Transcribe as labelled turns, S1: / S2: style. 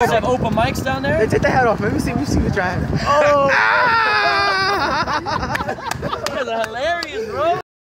S1: guys have open mics down there?
S2: Hey, take the hat off. Let me see. Let me see the try it. Oh.
S1: You guys are hilarious.